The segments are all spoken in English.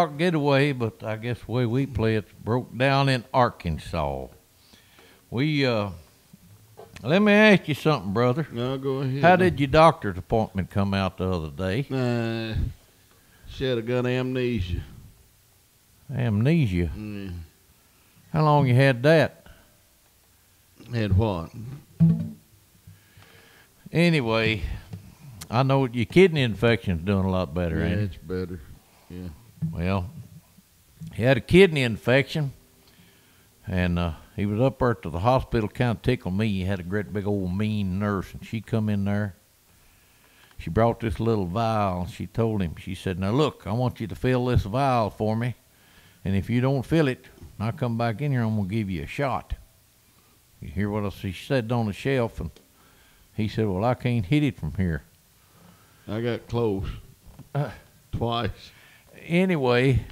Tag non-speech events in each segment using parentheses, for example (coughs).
Rock Getaway, but I guess the way we play it's broke down in Arkansas. We uh, let me ask you something, brother. No, go ahead. How did your doctor's appointment come out the other day? Uh, said I got amnesia. Amnesia. Mm. How long you had that? Had what? Anyway, I know your kidney infection's doing a lot better, yeah, ain't it? it's better. Yeah. Well, he had a kidney infection, and uh, he was up there to the hospital, kind of tickled me. He had a great big old mean nurse, and she come in there. She brought this little vial, and she told him, she said, "Now look, I want you to fill this vial for me, and if you don't fill it, I come back in here, I'm gonna give you a shot." You hear what else she said on the shelf, and he said, "Well, I can't hit it from here." I got close. Uh. Twice. Anyway,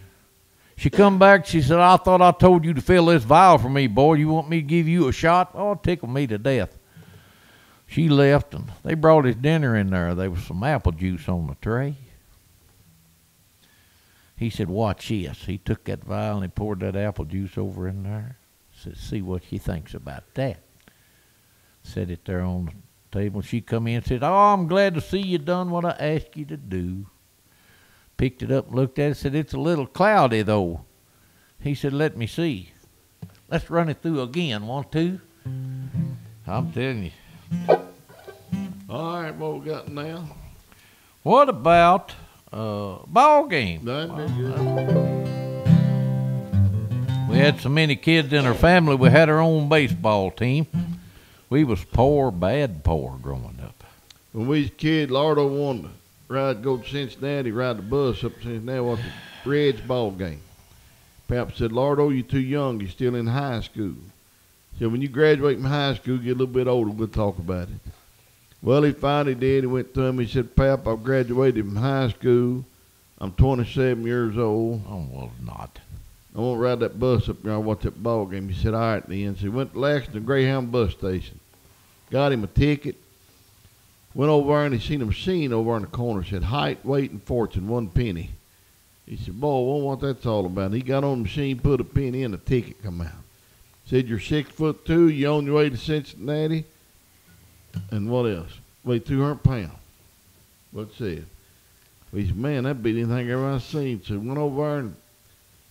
she come back. She said, "I thought I told you to fill this vial for me, boy. You want me to give you a shot? Oh, it tickled me to death." She left, and they brought his dinner in there. There was some apple juice on the tray. He said, "Watch this." He took that vial and he poured that apple juice over in there. Said, "See what she thinks about that." Set it there on the table. She come in and said, "Oh, I'm glad to see you done what I asked you to do." Picked it up, looked at it, said, It's a little cloudy though. He said, Let me see. Let's run it through again. Want to? I'm telling you. All right, what we got now? What about uh ball game? That'd be good. We had so many kids in our family, we had our own baseball team. We was poor, bad poor growing up. When we was a kid, Lardo to ride, go to Cincinnati, ride the bus up to Cincinnati, watch the Reds ball game. Pap said, Lardo, oh, you're too young. You're still in high school. So when you graduate from high school, get a little bit older, we'll talk about it. Well, he finally did. He went to him. He said, Pap, I've graduated from high school. I'm 27 years old. Oh, well, not. I won't ride that bus up there. I watch that ball game. He said, all right then. So he went to Lexington Greyhound bus station. Got him a ticket. Went over and he seen a machine over in the corner. Said, height, weight, and fortune, one penny. He said, boy, wonder what that's all about. He got on the machine, put a penny in, the ticket come out. Said, you're six foot two, you on your way to Cincinnati. And what else? Weigh 200 pounds. What it said. He said, man, that beat anything ever I seen. So went over and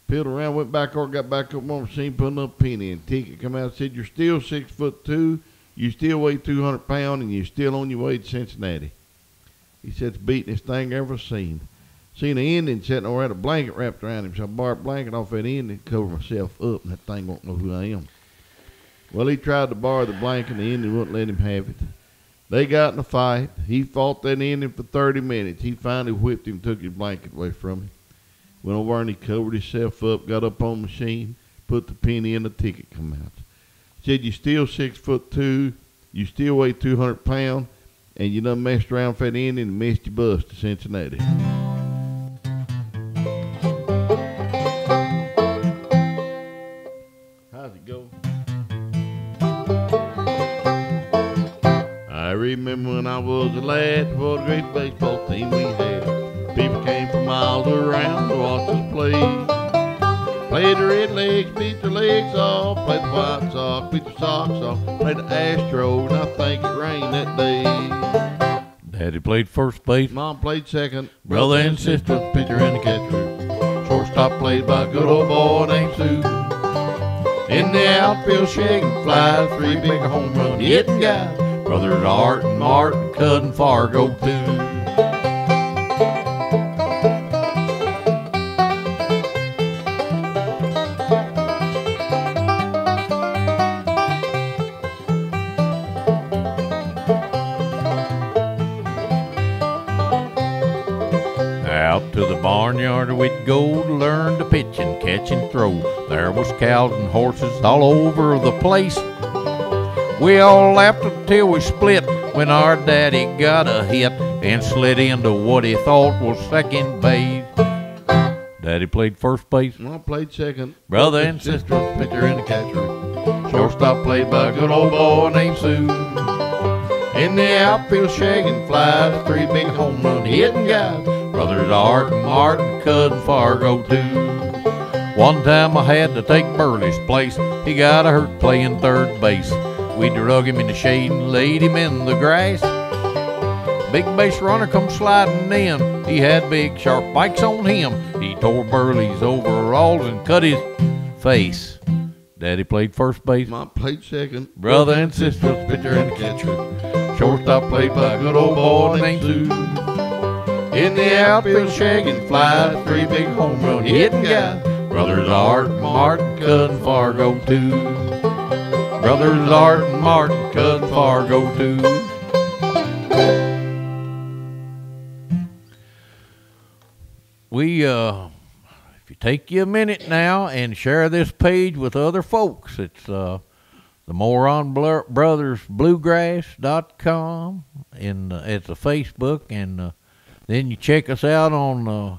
peeled around, went back over, got back up on the machine, put another penny in. Ticket come out, said, you're still six foot two, you still weigh 200 pounds, and you're still on your way to Cincinnati. He said, it's beatingest thing ever seen. Seen an Indian sitting over had a blanket wrapped around him. So I borrowed a blanket off that Indian, cover myself up, and that thing won't know who I am. Well, he tried to borrow the blanket, and the Indian wouldn't let him have it. They got in a fight. He fought that Indian for 30 minutes. He finally whipped him, took his blanket away from him. Went over and he covered himself up, got up on the machine, put the penny in, the ticket come out. Said, you still six foot two, you still weigh 200 pounds, and you done messed around for that Indian and missed your bus to Cincinnati. How's it go? I remember when I was a lad, what a great baseball team we had. People came from miles around to watch us play. Played the Red legs Played the Astros, and I think it rained that day. Daddy played first base. Mom played second. Brother and sister, pitcher and the catcher. Shortstop played by a good old boy named Sue. In the outfield, shaking fly, three big home run hitting guys. Brothers Art and Martin, cousin Fargo too. Barnyard we'd go to learn to pitch and catch and throw. There was cows and horses all over the place. We all laughed until we split when our daddy got a hit and slid into what he thought was second base. Daddy played first base. I played second. Brother and sister, pitcher and the catcher. Shortstop played by a good old boy named Sue. In the outfield, shaking flies, three big home run hitting guys. Brothers Art and Martin, cousin Fargo too. One time I had to take Burley's place. He got a hurt playing third base. We drug him in the shade and laid him in the grass. Big base runner come sliding in. He had big sharp bikes on him. He tore Burley's overalls and cut his face. Daddy played first base. Mom played second. Brother and sister, pitcher and catcher. Shortstop played by a good old boy named Sue. In the outfield, shagging flies, three big home run hitting guys. Brothers Art and Martin, cousin Fargo too. Brothers Art and Martin, cousin Fargo too. We, uh, if you take you a minute now and share this page with other folks, it's uh, the Moron Brothers Bluegrass.com and uh, it's a Facebook, and uh, then you check us out on uh,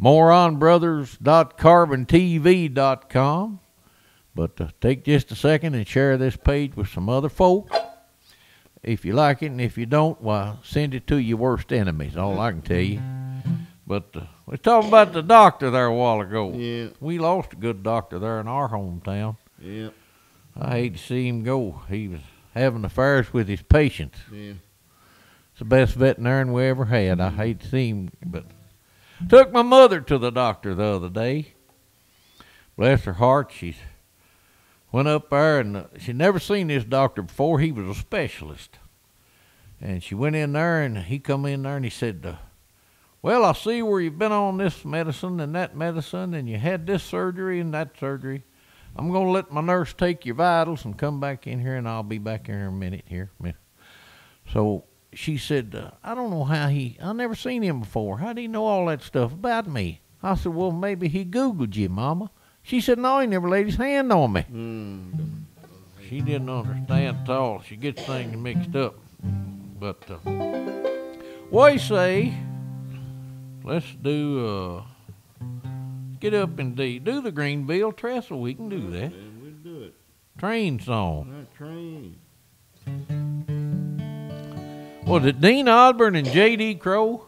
moronbrothers.carbontv.com. But uh, take just a second and share this page with some other folks. If you like it, and if you don't, why send it to your worst enemies. All I can tell you. But uh, we talking about the doctor there a while ago. Yeah, We lost a good doctor there in our hometown. yeah, I hate to see him go. He was having affairs with his patients. yeah. The best veterinarian we ever had. I hate to see him, but took my mother to the doctor the other day. Bless her heart, she went up there and she never seen this doctor before. He was a specialist, and she went in there and he come in there and he said, uh, "Well, I see where you've been on this medicine and that medicine, and you had this surgery and that surgery." I'm gonna let my nurse take your vitals and come back in here, and I'll be back in a minute here. So she said, uh, "I don't know how he. I never seen him before. How do he know all that stuff about me?" I said, "Well, maybe he googled you, Mama." She said, "No, he never laid his hand on me." Mm. She didn't understand at all. She gets things mixed up. But uh, you say? Let's do. Uh, get up and do, do the Greenville Trestle. We can do that. And we'll do it. Train song. That train. Was it Dean Osborne and J.D. Crowe?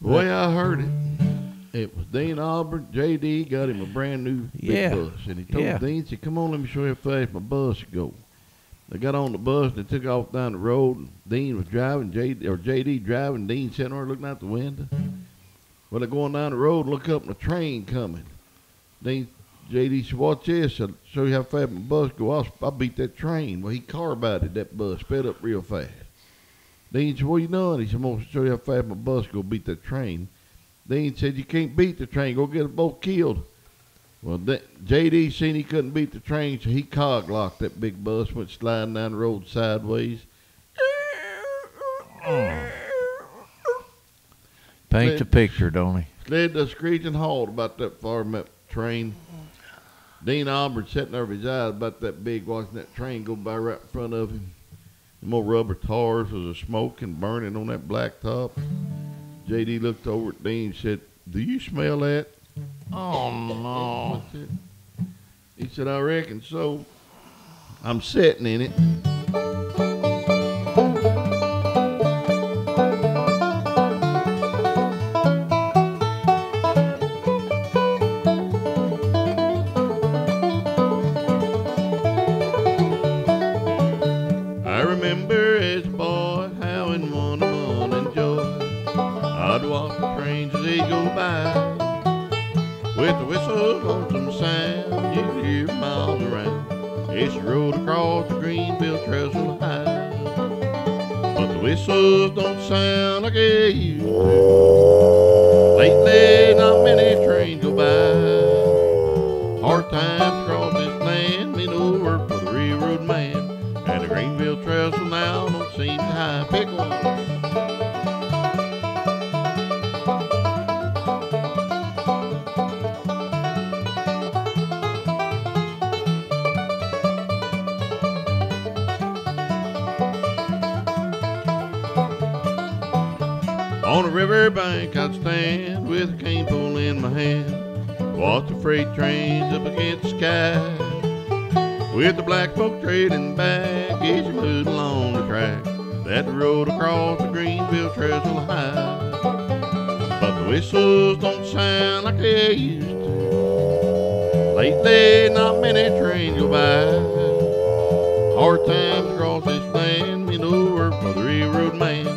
Boy, I heard it. It was Dean Albert. JD got him a brand new big Yeah. bus, and he told Yeah. Dean, "said Come on, let me show you how fast my bus go." They got on the bus and they took off down the road. And Dean was driving, JD or JD driving. Dean sitting there looking out the window. Well, they're going down the road, look up, and a train coming. Dean, JD said, "Watch this. I'll show you how fast my bus go. I'll, I'll beat that train." Well, he carbonated that bus, sped up real fast. Dean said, "What you doing?" He said, "I'm gonna show you how fast my bus go beat that train." Dean said, "You can't beat the train. Go get us both killed." Well, that, JD seen he couldn't beat the train, so he cog locked that big bus, went sliding down the road sideways. Paint the picture, don't he? Slid to screeching halt about that far that train. Dean Auburn sitting over his eyes about that big, watching that train go by right in front of him. More rubber tires was a smoking, burning on that black top. JD looked over at Dean and said, Do you smell that? Oh no! He said, I reckon so. I'm sitting in it. On a river bank I'd stand with a cane pole in my hand. Watch the freight trains up against the sky. With the black folk trading you moved along the track. that rode across the Greenville Trestle High. But the whistles don't sound like they used to. Lately, not many trains go by. Hard times across this land, me no work for the railroad man.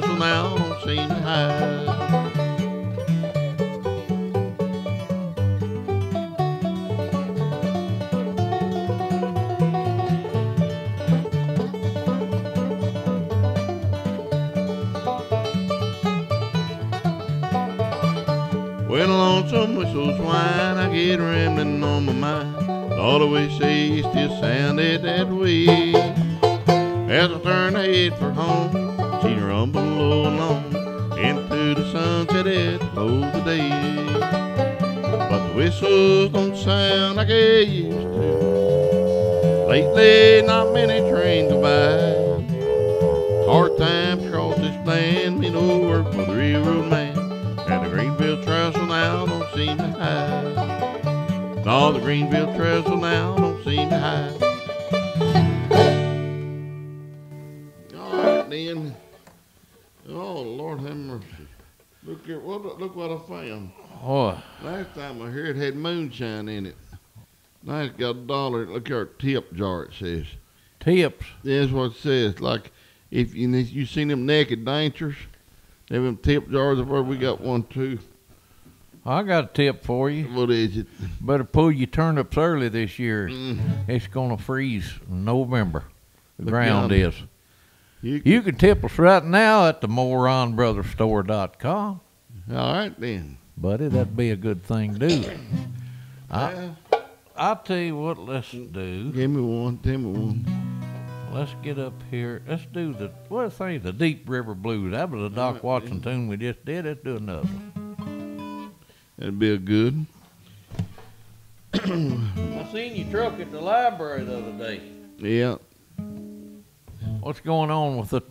Trestle now don't seem Whistles don't sound like they used to. Lately, not many trains go by. Hard times across this land, me no work for the railroad man. And the Greenville Trestle now don't seem to hide. No, the Greenville Trestle now don't seem to hide. Look what, look what I found. Oh, Last time I heard it had moonshine in it. Now it's got a dollar. Look here, tip jar it says. tips. That's what it says. Like if you you seen them naked dancers, they have them tip jars. of Where we got one too. I got a tip for you. What is it? Better pull your turnips early this year. Mm, It's gonna freeze in November. The Look ground is. you, You can tip us right now at the moronbrotherstore.com. all right then. Buddy, that'd be a good thing to do. (coughs) I, Yeah. I'll tell you what let's do. Give me one. Tell me one. Let's get up here. Let's do the what I think the Deep River Blues. That was a Doc Alright, Watson tune we just did. Let's do another. one. That'd be a good. I seen your truck at the library the other day. Yeah. What's going on with the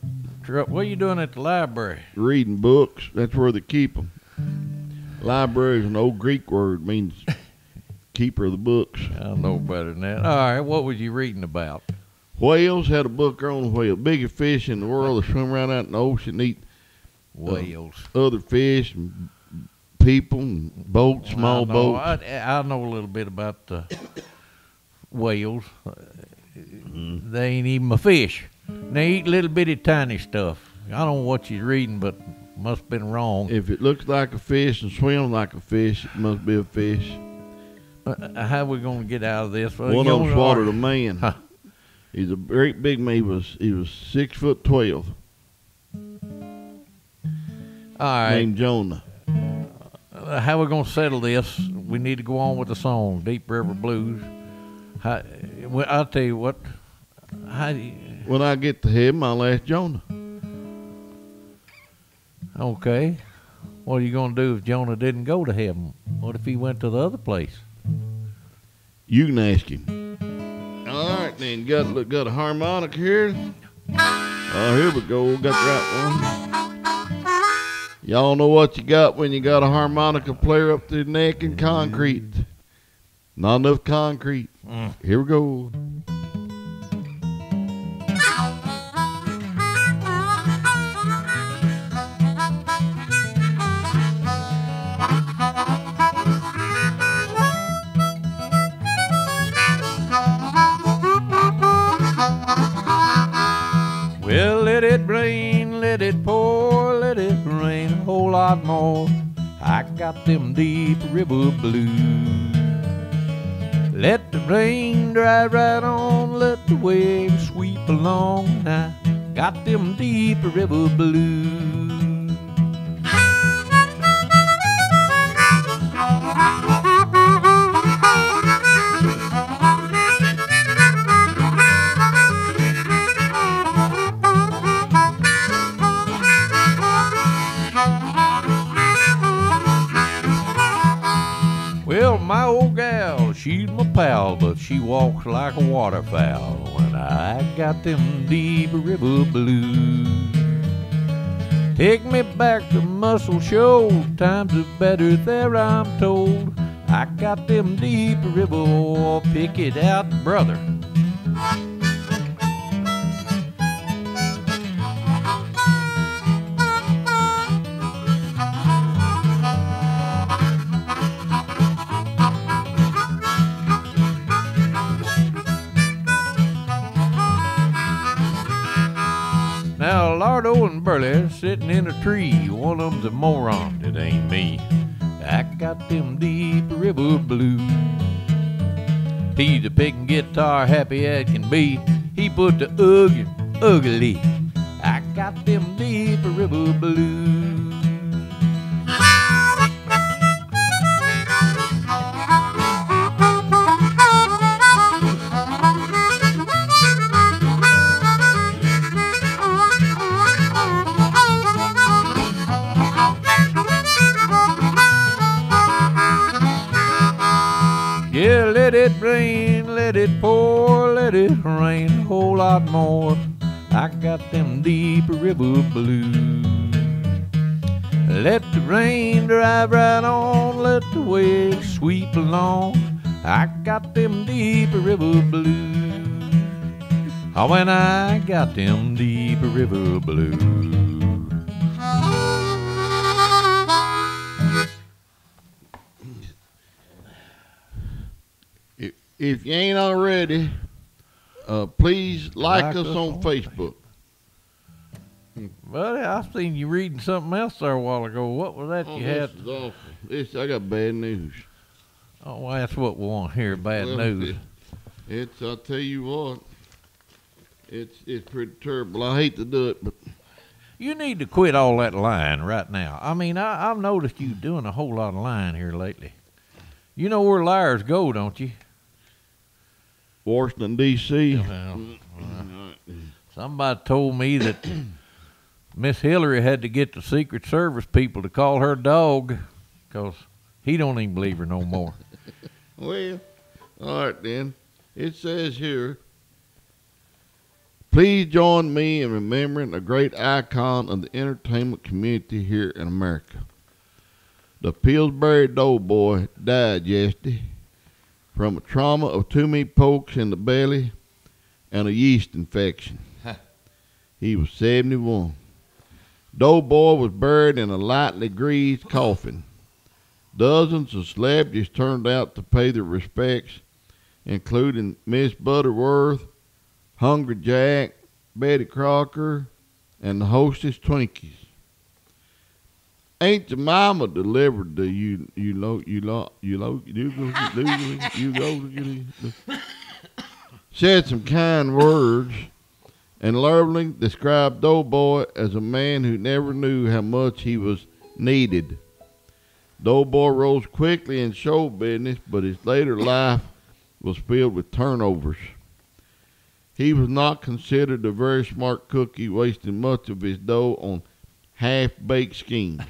truck? What are you doing at the library? Reading books. That's where they keep them. Library is an old Greek word means (laughs) keeper of the books. I know better than that. All right, what was you reading about? Whales had a book on whales. Biggest fish in the world that swim around out in the ocean, eat Whales. other fish, and people, and boats, small I know, boats. I, I know a little bit about the (coughs) whales. Uh, They ain't even a fish. They eat little bitty tiny stuff. I don't know what you're reading, but must have been wrong. If it looks like a fish and swims like a fish, it must be a fish. Uh, How we gonna get out of this? Well, One of them swallowed a man. Huh. He's a great big man. He was he was six foot twelve. All right. Named Jonah. Uh, how we gonna settle this? We need to go on with the song, Deep River Blues. How, well, I'll tell you what. How do you, When I get to heaven, I'll ask Jonah. okay. What are you gonna do if Jonah didn't go to heaven? What if he went to the other place? You can ask him. All right, then. Got look, got a harmonica here. Oh, here we go. Got the right one. Y'all know what you got when you got a harmonica player up to the neck in concrete. Not enough concrete. Mm. Here we go. Lot more. I got them deep river blues. Let the rain drive right on, let the waves sweep along. I got them deep river blues. She's my pal, but she walks like a waterfowl when I got them deep river blues. Take me back to Muscle Shoals, times are better there, I'm told. I got them deep river, pick it out, brother. Burley sitting in a tree. One of them's a moron, it ain't me. I got them deep river blues. He's a pickin' guitar, happy as can be. He put the ugly, ugly. I got them deep river blues. It pour, let it rain a whole lot more. I got them deep river blues. Let the rain drive right on, let the waves sweep along. I got them deep river blues. Oh, when I got them deep river blues. If, you ain't already, uh, please like, us, on, Facebook. Buddy, I seen you reading something else there a while ago. What was that Oh, you this had? is awful. This, I got bad news. Oh, well, that's what we want to hear. Bad Well, news. it- It's, I'll tell you what, it's, it's pretty terrible. I hate to do it, but You need to quit all that lying right now. I mean, I, I've noticed you doing a whole lot of lying here lately. You know where liars go, don't you? Washington, D.C. Well, somebody told me that (coughs) Miss Hillary had to get the Secret Service people to call her dog because he don't even believe her no more. (laughs) Well, all right then. It says here, please join me in remembering a great icon of the entertainment community here in America. The Pillsbury Doughboy died yesterday from a trauma of too many pokes in the belly and a yeast infection. he was 71. Doughboy was buried in a lightly greased coffin. Dozens of celebrities turned out to pay their respects, including Miss Butterworth, Hungry Jack, Betty Crocker, and the hostess Twinkies. Aunt Jemima delivered the you you lo you lo you lo you go you go said some kind words and lovingly described Doughboy as a man who never knew how much he was needed. Doughboy rose quickly in show business, but his later life was filled with turnovers. He was not considered a very smart cookie, wasting much of his dough on half-baked schemes.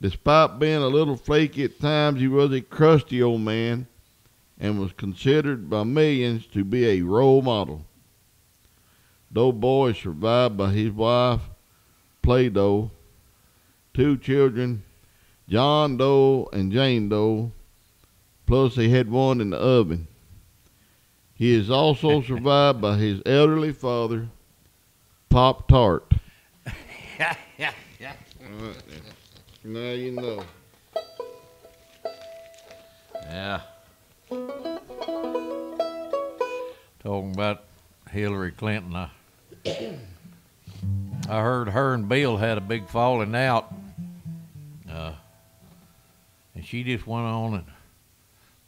Despite being a little flaky at times, he was a crusty old man and was considered by millions to be a role model. Doughboy is survived by his wife, Play-Doh, two children, John Doe and Jane Doe, plus he had one in the oven. He is also (laughs) survived by his elderly father, Pop Tart. Now you know. Yeah. Talking about Hillary Clinton, I, I heard her and Bill had a big falling out. Uh, and she just went on and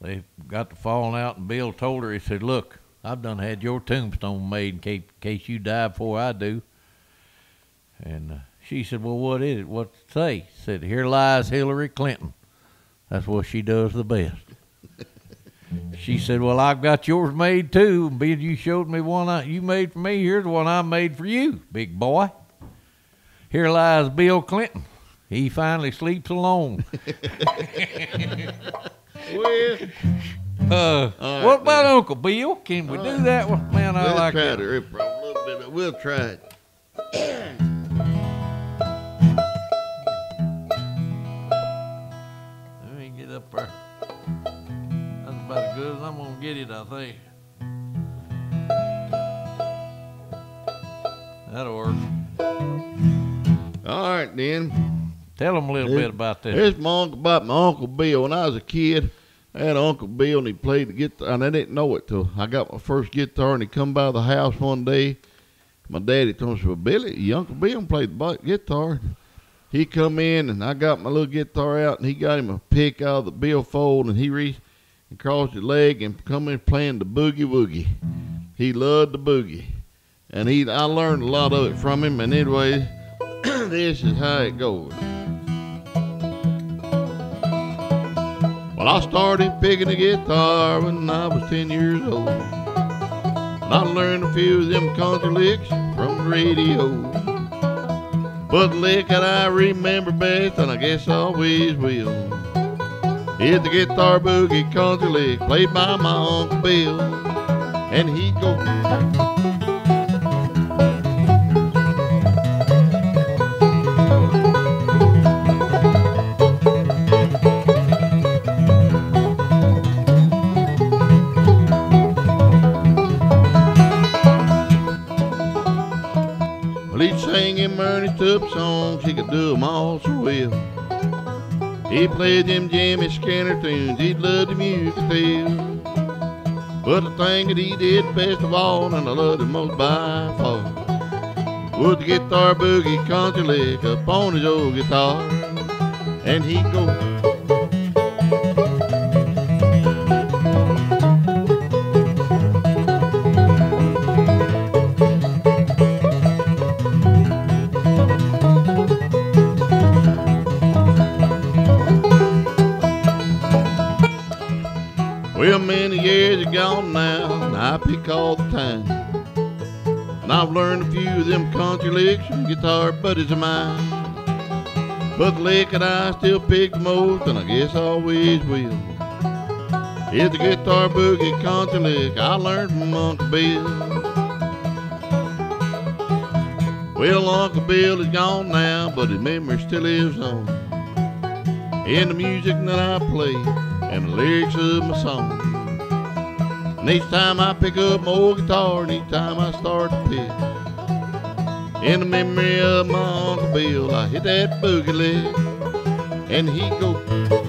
they got the falling out, and Bill told her, he said, Look, I've done had your tombstone made in case, case you die before I do. And uh, she said, Well, what is it? What's it say? Said, Here lies Hillary Clinton. That's what she does the best. (laughs) She said, "Well, I've got yours made too. And being you showed me one I, you made for me, here's the one I made for you, big boy. Here lies Bill Clinton. He finally sleeps alone. (laughs) (laughs) Well, Uh, right, what about Uncle Bill? Can we All do right. that one? Man, I let's like try that. to rip off a little bit. We'll try it. (clears throat) good as I'm gonna get it, I think. That'll work. All right, then. Tell them a little bit about this. Here's my uncle about my uncle Bill. When I was a kid, I had Uncle Bill and he played the guitar, and I didn't know it till I got my first guitar. And he come by the house one day, my daddy told me, well, Billy, your Uncle Bill played the guitar. He come in and I got my little guitar out and he got him a pick out of the billfold and he reached crossed his leg and come in playing the boogie woogie. He loved the boogie. And he I learned a lot of it from him and anyway, (coughs) this is how it goes. Well, I started picking the guitar when I was 10 years old. And I learned a few of them country licks from the radio. But lick that I remember best, and I guess I always will, is the guitar boogie country lick played by my Uncle Bill. And he go. Well, he'd sing him Ernie Tubb songs, he could do 'em all so well. He played them Jimmy Skinner tunes, he'd love the music too. But the thing that he did best of all, and I loved him most by far, was the guitar boogie country lick up on his old guitar. And he'd go. I pick all the time. And I've learned a few of them country licks from guitar buddies of mine. But the lick that I still pick the most, and I guess I always will, is the guitar boogie country lick I learned from Uncle Bill. Well, Uncle Bill is gone now, but his memory still lives on in the music that I play and the lyrics of my song. And each time I pick up my old guitar and each time I start to pick, in the memory of my Uncle Bill, I hit that boogie and he go.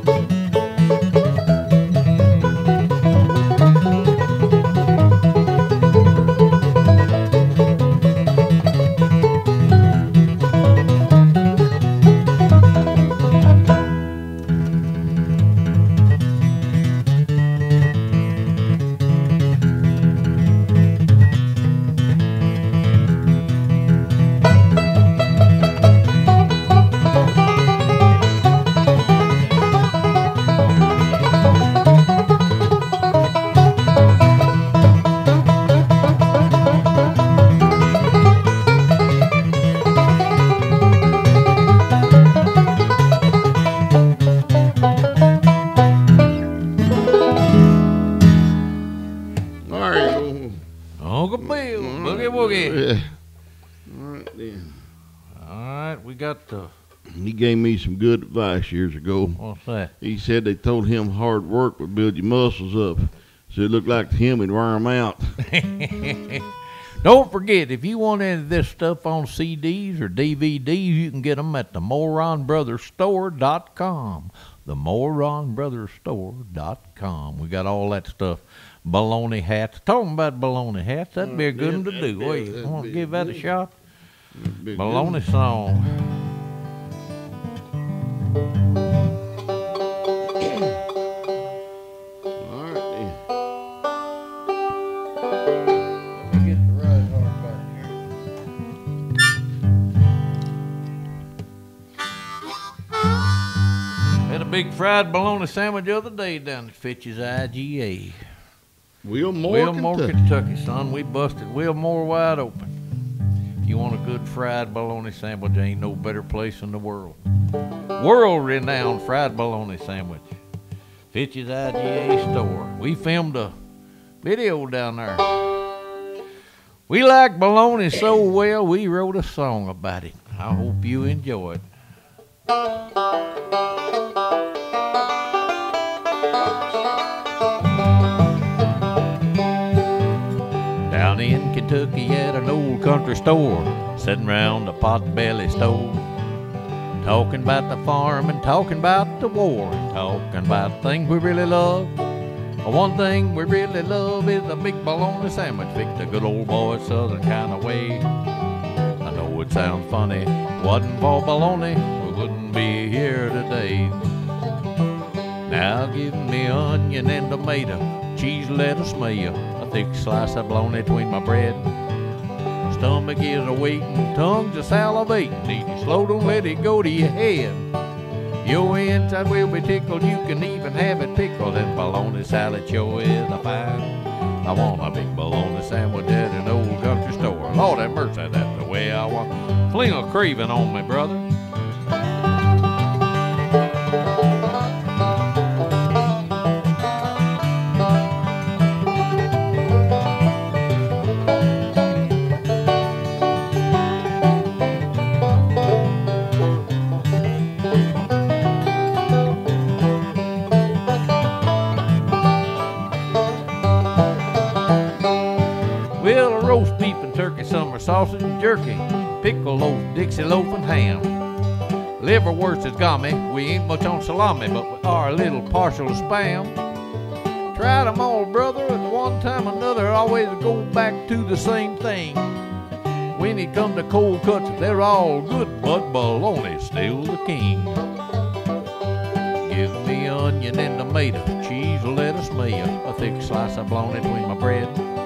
Me some good advice years ago. what's that? He said they told him hard work would build your muscles up. So it looked like to him he'd wear 'em out. (laughs) Don't forget, if you want any of this stuff on CDs or DVDs, you can get them at the MoronBrothersStore.com. The MoronBrothersStore.com. We got all that stuff. Baloney hats. Talking about baloney hats, that'd be a good one to do. Yeah, Wait, that'd want to give that a shot? Baloney song. Big fried bologna sandwich the other day down at Fitch's IGA. Wilmore, Wilmore, Kentucky. Kentucky, son. We busted Wilmore wide open. If you want a good fried bologna sandwich, there ain't no better place in the world. World renowned fried bologna sandwich. Fitch's IGA store. We filmed a video down there. We like bologna so well, we wrote a song about it. I hope you enjoy it. Down in Kentucky at an old country store, sitting round a pot-belly stove, talking about the farm and talking about the war, and talking about things we really love. One thing we really love is a big bologna sandwich, fixed a good old boy southern kind of way. I know it sounds funny, wasn't for bologna, we wouldn't be here today. Now give me onion and tomato, cheese, lettuce, mayo, a thick slice of bologna between my bread. Stomach is a waiting, tongues are salivating, eat it slow, don't let it go to your head. Your inside will be tickled, you can even have it pickled, and bologna salad sure is a fine. I want a big bologna sandwich at an old country store. Lord have mercy, that's the way I want. Fling a craving on me, brother. Sausage and jerky, pickle loaf, Dixie loaf and ham. Liverwurst has got me. We ain't much on salami, but we are a little partial to spam. Tried 'em all, brother, and one time another, always go back to the same thing. When it come to cold cuts, they're all good, but bologna's still the king. Give me onion and tomato, cheese, lettuce, mayo, a thick slice of bologna between my bread.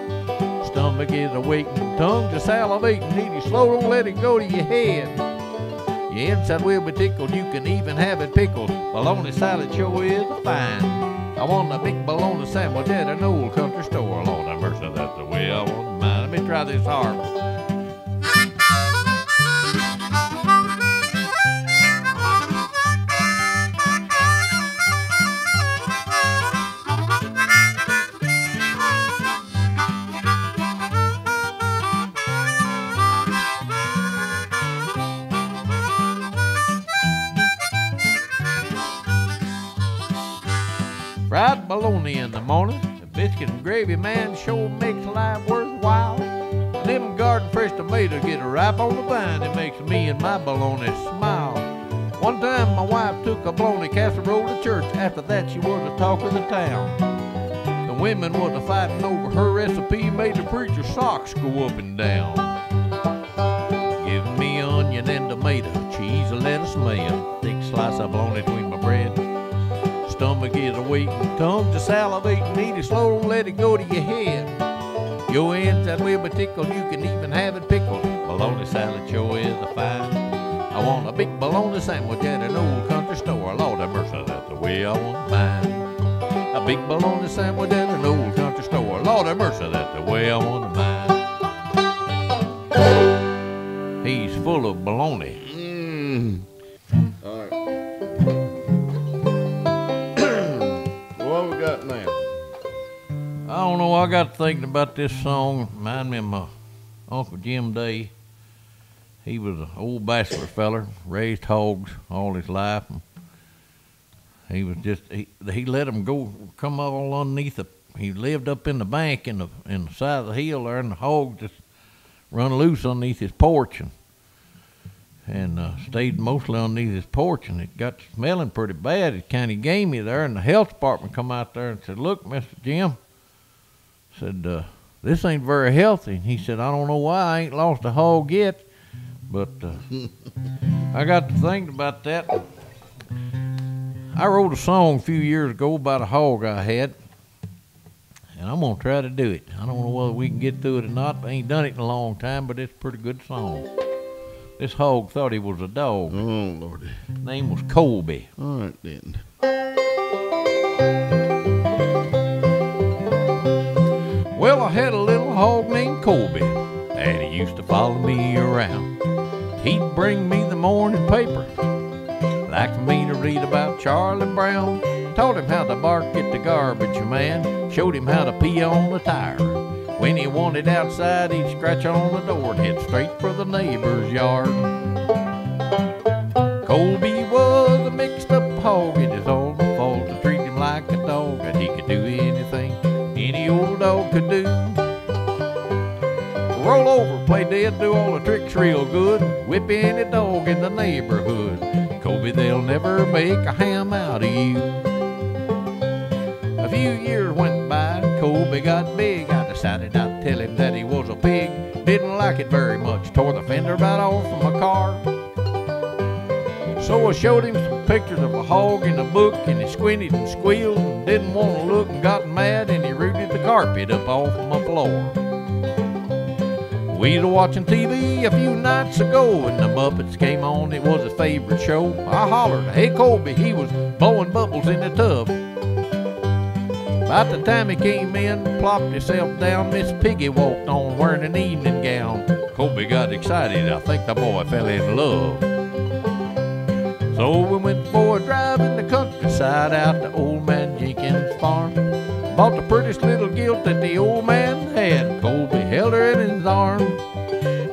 Stomach is awaiting, tongue to salivating, eat it slow, don't let it go to your head. Your inside will be tickled, you can even have it pickled. Bologna salad sure is fine. I want a big bologna sandwich at an old country store. Lord have mercy, that's the way I want mine. Let me try this hard. Gravy, man, sure makes life worthwhile. And them garden fresh tomatoes get ripe on the vine, it makes me and my bologna smile. One time my wife took a bologna casserole to church, after that she was the talk of the town. The women was a fighting over her recipe, made the preacher's socks go up and down. A waiting, tongue to salivating, eat it slow, don't let it go to your head. Your inside will be tickled, you can even have it pickled. Bologna salad sure is a fine. I want a big bologna sandwich at an old country store. Lord have mercy, that's the way I want mine. A big bologna sandwich at an old country store. Lord have mercy, that's the way I want mine. He's full of bologna. Mm. I got thinking about this song. Remind me of my Uncle Jim Day. He was an old bachelor feller, raised hogs all his life. He was just he, he let them go come all underneath the. He lived up in the bank in the in the side of the hill there, and the hogs just run loose underneath his porch and and uh, stayed mostly underneath his porch, and it got smelling pretty bad. It kind of gamey there, and the health department come out there and said, "Look, Mister Jim," said, uh, "This ain't very healthy." And he said, "I don't know why I ain't lost a hog yet, but uh, (laughs) I got to thinking about that." I wrote a song a few years ago about a hog I had, and I'm gonna try to do it. I don't know whether we can get through it or not. I ain't done it in a long time, but it's a pretty good song. This hog thought he was a dog. Oh lordy. Name was Colby. All right then. Had a little hog named Colby, and he used to follow me around. He'd bring me the morning paper, like for me to read about Charlie Brown. Taught him how to bark at the garbage man, showed him how to pee on the tire. When he wanted outside, he'd scratch on the door and head straight for the neighbor's yard. Colby do all the tricks real good, whip any dog in the neighborhood. Colby, they'll never make a ham out of you. A few years went by, Colby got big, I decided I'd tell him that he was a pig. Didn't like it very much, tore the fender right off of my car. So I showed him some pictures of a hog in a book, and he squinted and squealed and didn't want to look and got mad, and he rooted the carpet up off of my floor. We were watching TV a few nights ago, and the Muppets came on. It was his favorite show. I hollered, "Hey Colby!" He was blowing bubbles in the tub. About the time he came in, plopped himself down, Miss Piggy walked on wearing an evening gown. Colby got excited. I think the boy fell in love. So we went for a drive in the countryside out to old man Jenkins' farm. Bought the prettiest little gilt that the old man had. Colby held her in his arms.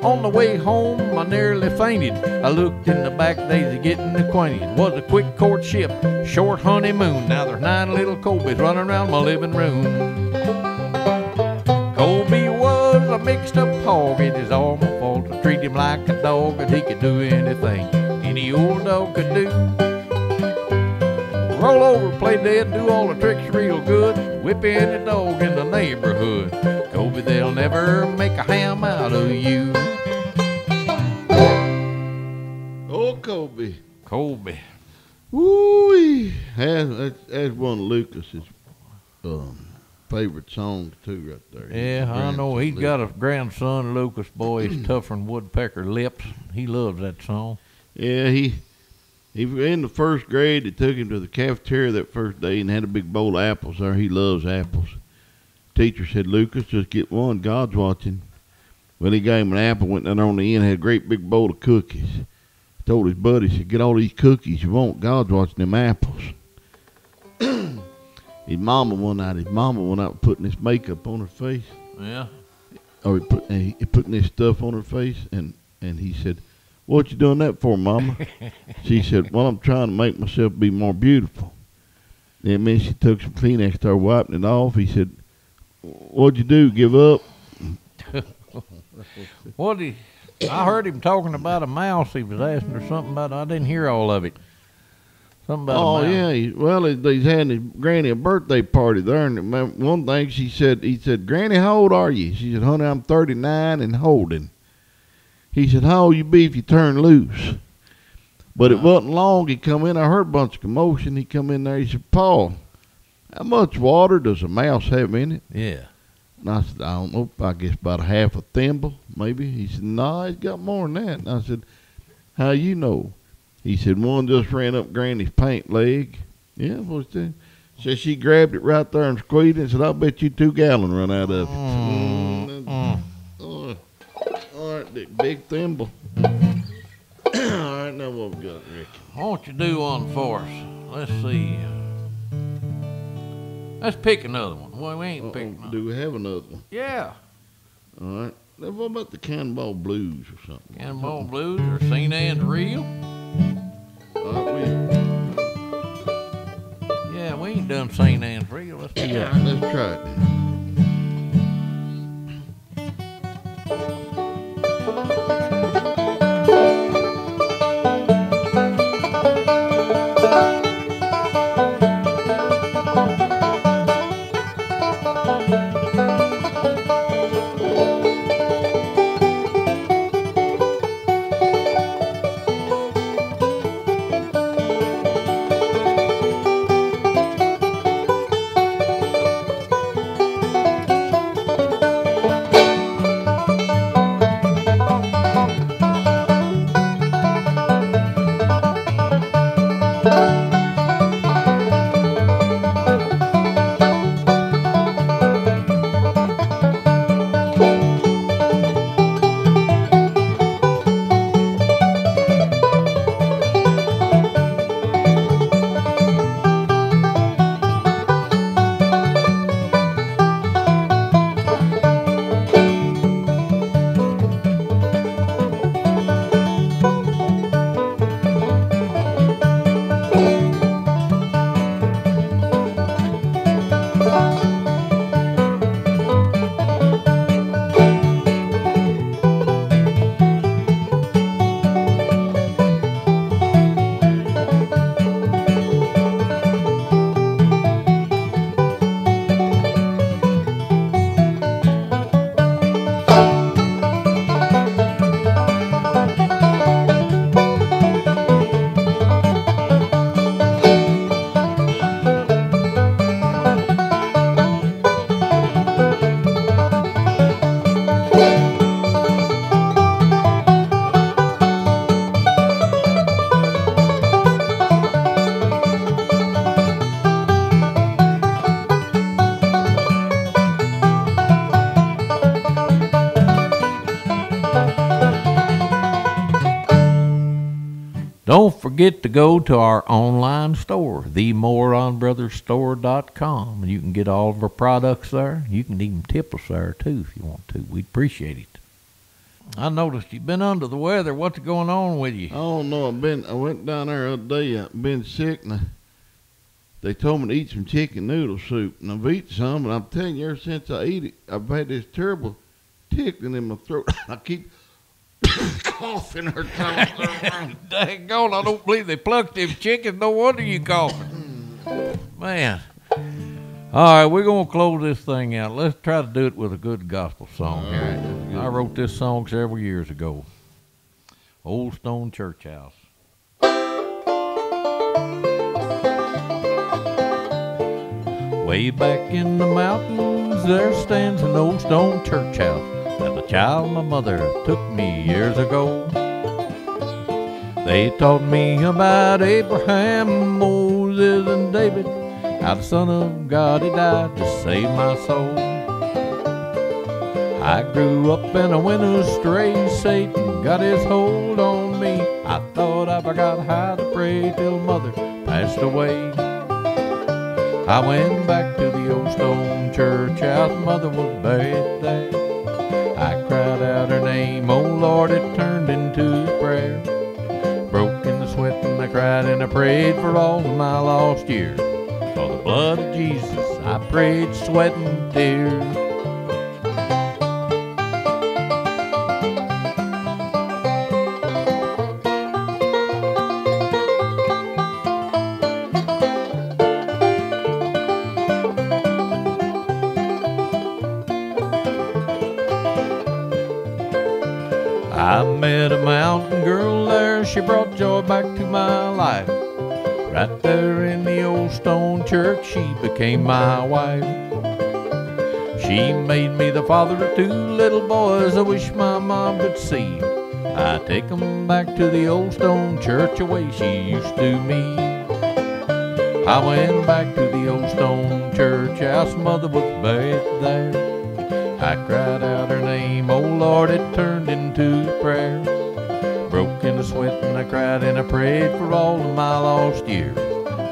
On the way home, I nearly fainted. I looked in the back days of getting acquainted. Was a quick courtship, short honeymoon. Now there's nine little Colbys running around my living room. Colby was a mixed up hog. It is all my fault to treat him like a dog, and he could do anything any old dog could do. Roll over, play dead, do all the tricks real good. Whip any dog in the neighborhood. Colby, they'll never make a ham out of you. Oh, Kobe. Colby. Woo! That's, that's, one of Lucas's um, favorite songs too, right there. Yeah, I know. He's Grandson got a grandson, Lucas. Boy, he's tougher than woodpecker lips. He loves that song. Yeah, he he was in the first grade. They took him to the cafeteria that first day and had a big bowl of apples there. He loves apples. Teacher said, "Lucas, just get one. God's watching." Well, he gave him an apple. Went down there on the end, had a great big bowl of cookies. Told his buddy, said, "Get all these cookies you want. God's watching them apples." (coughs) his mama one night, his mama went out putting this makeup on her face, Yeah. or he put he, he putting this stuff on her face, and and he said, "What you doing that for, Mama?" (laughs) she said, "Well, I'm trying to make myself be more beautiful." Then man, she took some Kleenex, started wiping it off. He said, "What'd you do? Give up?" (laughs) What he? I heard him talking about a mouse. He was asking her something about. I didn't hear all of it. Something about. oh yeah, he, well, he- he's having his granny a birthday party there, and one thing she said, he said, "Granny, how old are you?" She said, "Honey, I'm 39 and holding." He said, "How old you be if you turn loose?" But it wasn't long. He come in. I heard a bunch of commotion. He come in there. He said, "Paul, how much water does a mouse have in it?" Yeah. And I said, I don't know, I guess about a half a thimble, maybe. He said, no, he's got more than that. And I said, how you know? He said, one just ran up Granny's paint leg. Yeah, what's that? Said she grabbed it right there and squeezed it and said, I'll bet you two gallon run out of it. Mm, big thimble. (clears throat) all right, now what we got, Ricky? Why don't you do one for us? Let's see. Let's pick another one. Well, we ain't Uh-oh, picking. none. do we have another one? Yeah. All right. Now, what about the Cannonball Blues or something? Cannonball Blues or St. Anne's Reel. All right, we, Yeah, we ain't done St. Anne's Reel. Let's do that. let's try it then. Don't forget to go to our online store, themoronbrothersstore.com, and you can get all of our products there. You can even tip us there too if you want to. We'd appreciate it. I noticed you've been under the weather. What's going on with you? Oh no, I've been. I went down there the other day. I've been sick, and I, they told me to eat some chicken noodle soup, and I've eaten some. And I'm telling you, ever since I eat it, I've had this terrible tickling in my throat. (laughs) I keep (laughs) coughing something. (laughs) Dang on, I don't believe they plucked them chickens. No wonder you coughing. Man. All right, we're going to close this thing out. Let's try to do it with a good gospel song. All right, that's good. I wrote this song several years ago. Old Stone Church House. Way back in the mountains, there stands an old stone church house that the child my mother took me years ago. They taught me about Abraham, Moses, and David, how the Son of God he died to save my soul. I grew up and I went astray. Satan got his hold on me. I thought I forgot how to pray till mother passed away. I went back to the old stone church house. Mother was buried there. Cried out her name. Oh Lord, it turned into prayer. Broke in the sweat and I cried and I prayed for all of my lost years. For the blood of Jesus, I prayed, sweating tears. Became my wife. She made me the father of two little boys I wish my mom could see. I take 'em back to the old stone church the way she used to me. I went back to the old stone church house, mother was buried there. I cried out her name, oh Lord, it turned into prayer. Broke in the sweat and I cried and I prayed for all of my lost years.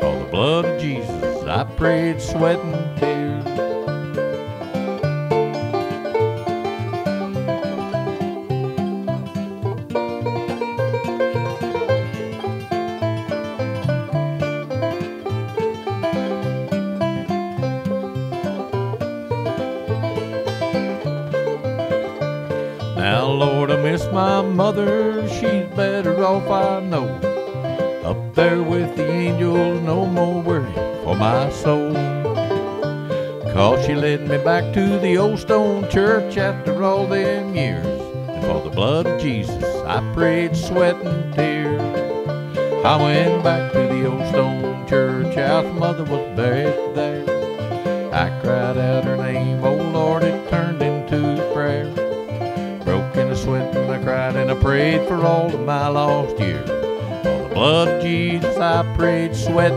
For the blood of Jesus, I prayed, sweating tears. Now, Lord, I miss my mother. She's better off, I know. Led me back to the old stone church after all them years. And for the blood of Jesus, I prayed, sweat and tears. I went back to the old stone church house, mother was buried there. I cried out her name, oh Lord, it turned into prayer. Broke in a sweat and I cried and I prayed for all of my lost years. For the blood of Jesus I prayed, sweat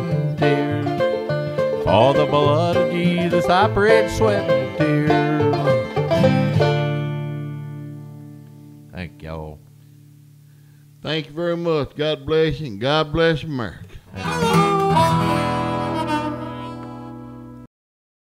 I prayed, sweat tears. Thank y'all. Thank you very much. God bless you, and God bless America.